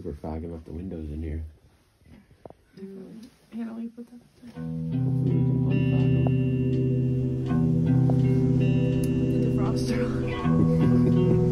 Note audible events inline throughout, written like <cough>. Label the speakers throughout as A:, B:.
A: think we're fogging up the windows in here.
B: Here, let me put that up there.
A: Hopefully we can unfog them.
B: The defroster <laughs>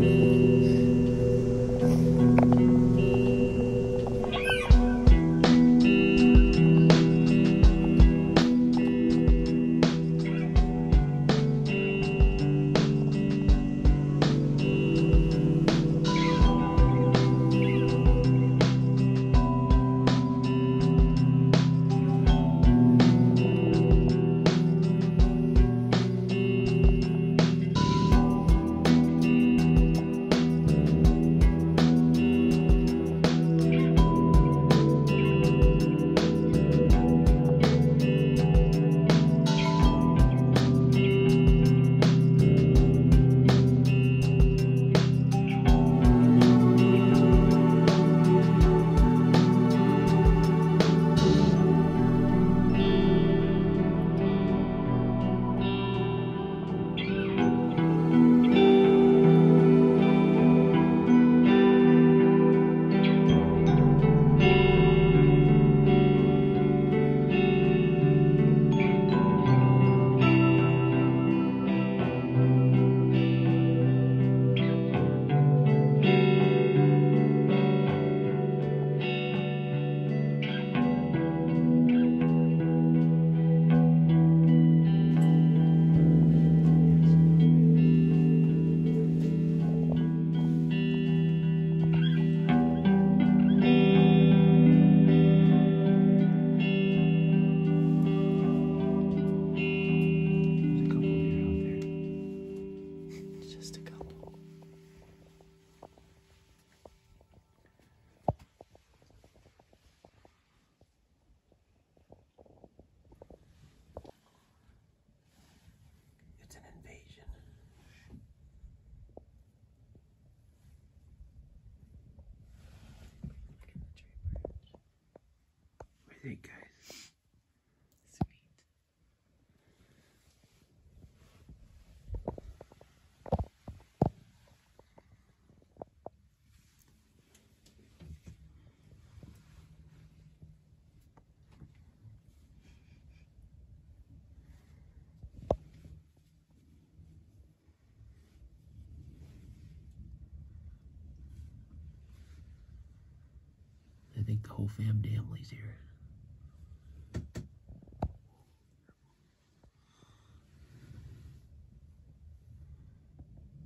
A: think the whole fam family's here.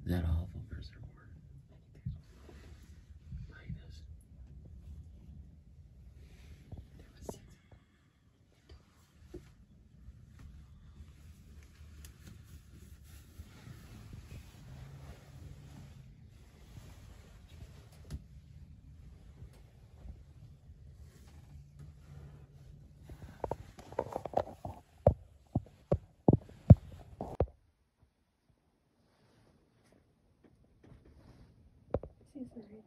A: Is that all of them or is there more? Behind us.
B: See if they're right.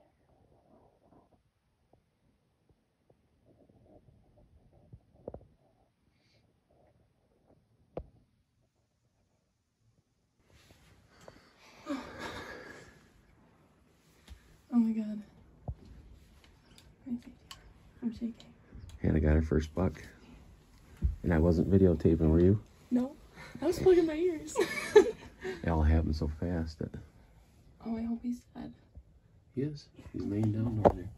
B: Oh my god. Right there. I'm shaking.
A: Hannah got her first buck. And I wasn't videotaping, were you?
B: No, I was plugging my ears.
A: It all happened so fast that
B: oh, I hope he's dead.
A: he is. He's laying down over there.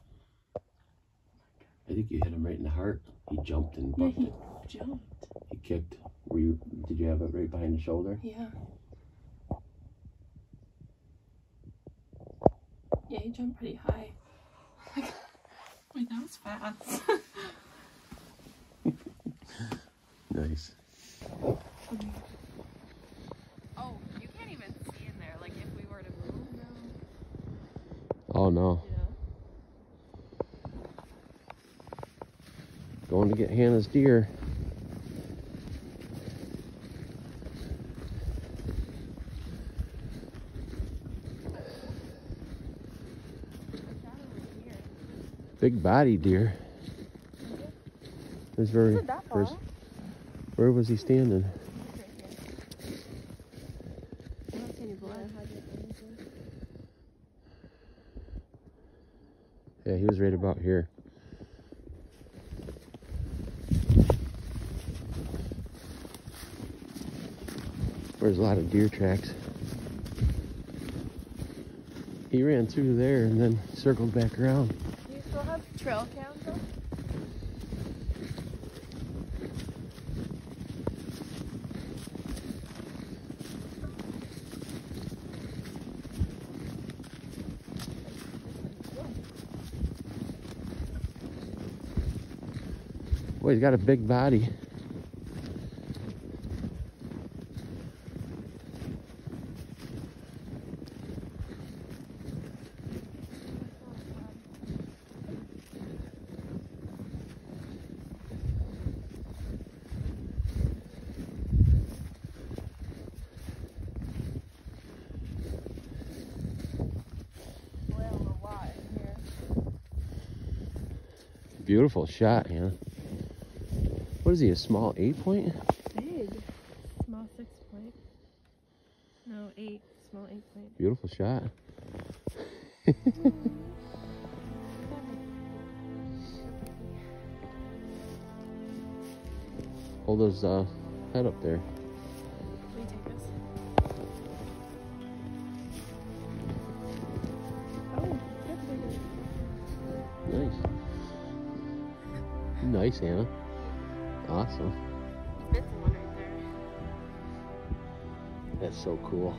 A: I think you hit him right in the heart. He jumped and
B: Yeah, he
A: it.
B: jumped.
A: He kicked. Were you? Did you have it right behind the shoulder?
B: Yeah. Yeah, he jumped pretty high. <laughs> Wait, that was fast.
A: Nice.
C: Oh, you can't even see in there. Like if we were to move.
A: Oh no.
C: Yeah.
A: Going to get Hannah's deer. Big body deer. It very.
C: Is it that
A: where's-
C: far?
A: Where was he standing?
C: I don't see any blood.
A: Yeah, he was right about here. There's a lot of deer tracks. He ran through there and then circled back around.
C: Do you still have trail though?
A: Boy, he's got a big body.
C: Well, a lot in here.
A: Beautiful shot, Hannah. What is he, a small eight point?
C: Big. Small six point. No, eight. Small eight point.
A: Beautiful shot. <laughs> Hold his uh, head up there. Nice, Hannah. Awesome.
C: That's one right there.
A: That's so cool.